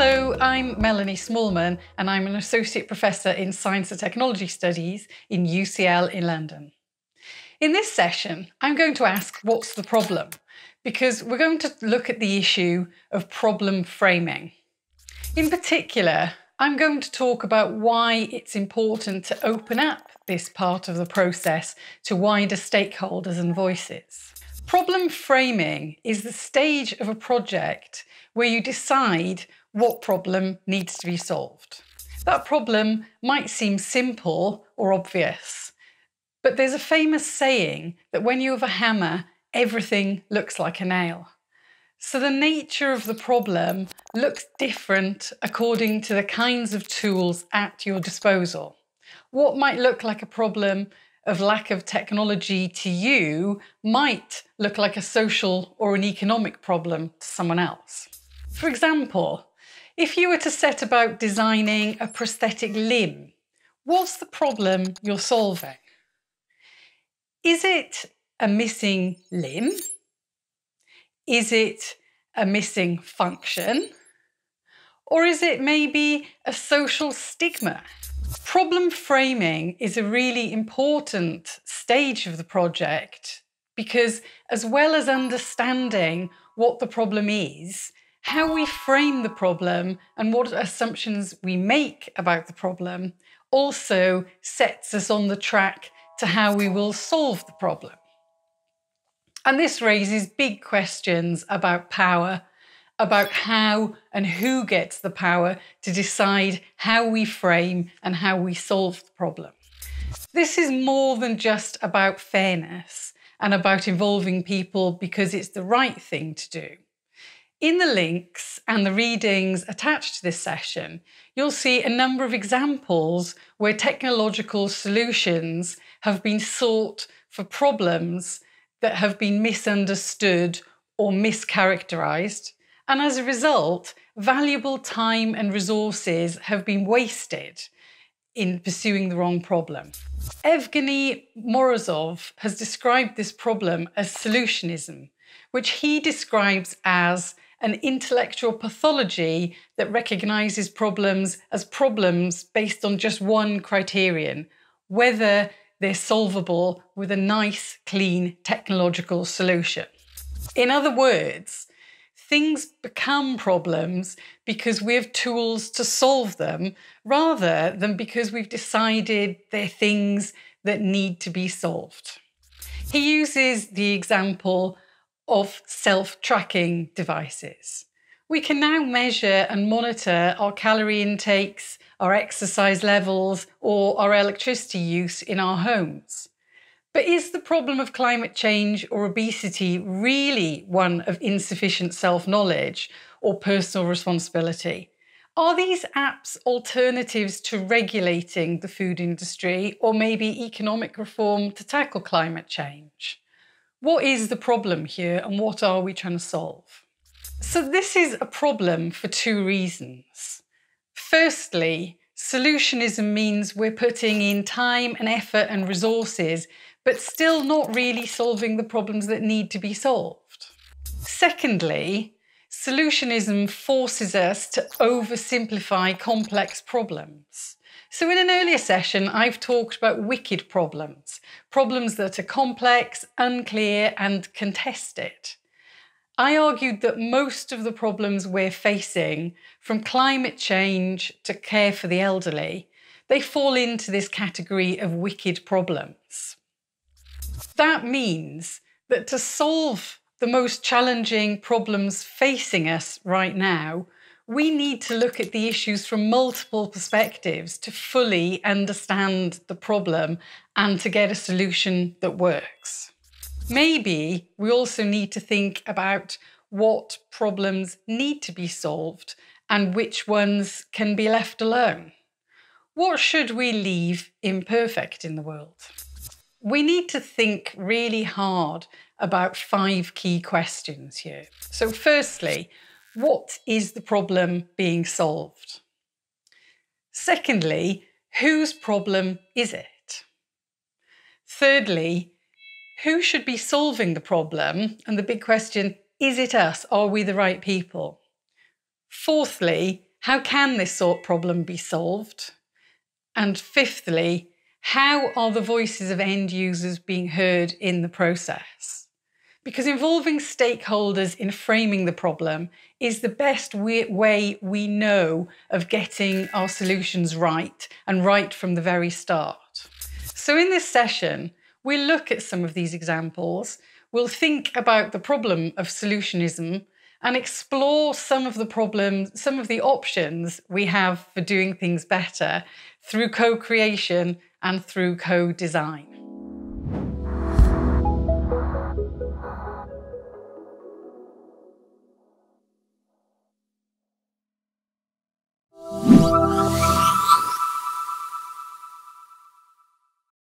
I'm Melanie Smallman, and I'm an Associate Professor in Science and Technology Studies in UCL in London. In this session, I'm going to ask what's the problem? Because we're going to look at the issue of problem framing. In particular, I'm going to talk about why it's important to open up this part of the process to wider stakeholders and voices. Problem framing is the stage of a project where you decide what problem needs to be solved. That problem might seem simple or obvious, but there's a famous saying that when you have a hammer, everything looks like a nail. So the nature of the problem looks different according to the kinds of tools at your disposal. What might look like a problem of lack of technology to you might look like a social or an economic problem to someone else. For example, if you were to set about designing a prosthetic limb, what's the problem you're solving? Is it a missing limb? Is it a missing function? Or is it maybe a social stigma? Problem framing is a really important stage of the project because, as well as understanding what the problem is, how we frame the problem and what assumptions we make about the problem also sets us on the track to how we will solve the problem. And this raises big questions about power, about how and who gets the power to decide how we frame and how we solve the problem. This is more than just about fairness and about involving people because it's the right thing to do. In the links and the readings attached to this session, you'll see a number of examples where technological solutions have been sought for problems that have been misunderstood or mischaracterized. And as a result, valuable time and resources have been wasted in pursuing the wrong problem. Evgeny Morozov has described this problem as solutionism, which he describes as an intellectual pathology that recognizes problems as problems based on just one criterion whether they're solvable with a nice, clean technological solution. In other words, things become problems because we have tools to solve them rather than because we've decided they're things that need to be solved. He uses the example of self tracking devices. We can now measure and monitor our calorie intakes, our exercise levels, or our electricity use in our homes. But is the problem of climate change or obesity really one of insufficient self knowledge or personal responsibility? Are these apps alternatives to regulating the food industry or maybe economic reform to tackle climate change? What is the problem here and what are we trying to solve? So, this is a problem for two reasons. Firstly, solutionism means we're putting in time and effort and resources, but still not really solving the problems that need to be solved. Secondly, solutionism forces us to oversimplify complex problems. So, in an earlier session, I've talked about wicked problems, problems that are complex, unclear, and contested. I argued that most of the problems we're facing, from climate change to care for the elderly, they fall into this category of wicked problems. That means that to solve the most challenging problems facing us right now, we need to look at the issues from multiple perspectives to fully understand the problem and to get a solution that works. Maybe we also need to think about what problems need to be solved and which ones can be left alone. What should we leave imperfect in the world? We need to think really hard about five key questions here. So, firstly, what is the problem being solved? Secondly, whose problem is it? Thirdly, who should be solving the problem? And the big question is it us? Are we the right people? Fourthly, how can this sort of problem be solved? And fifthly, how are the voices of end users being heard in the process? Because involving stakeholders in framing the problem is the best way we know of getting our solutions right and right from the very start. So, in this session, we'll look at some of these examples. We'll think about the problem of solutionism and explore some of the problems, some of the options we have for doing things better through co creation and through co design.